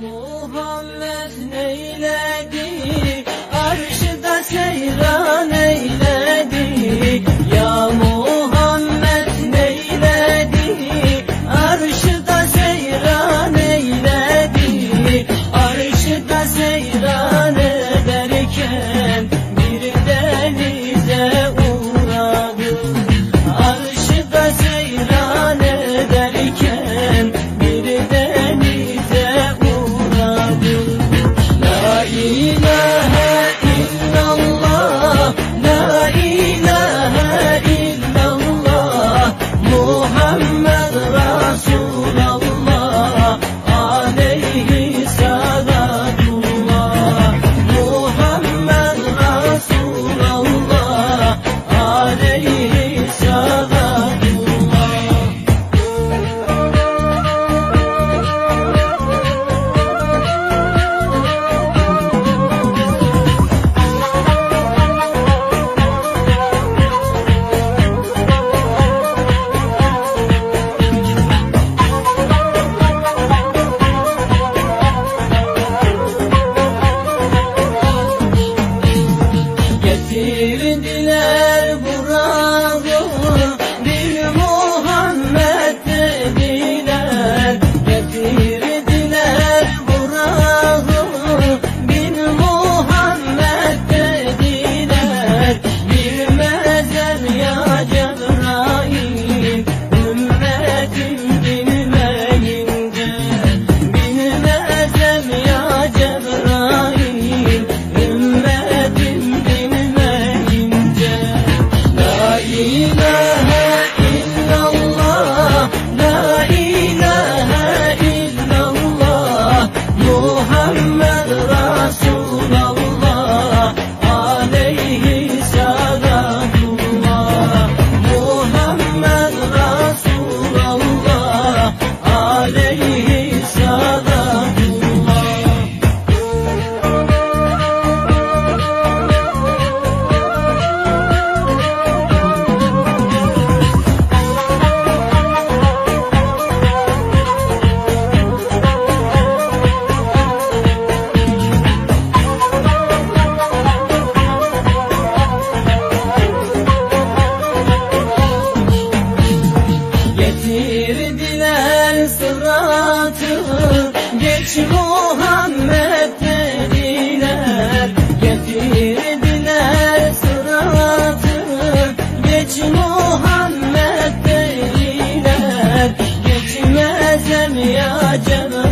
Muhammed neyledi? Arşıda seyran eyledi. Ya Muhammed neyledi? Arşıda seyran eyledi. Arşıda seyran ederken يا جمال.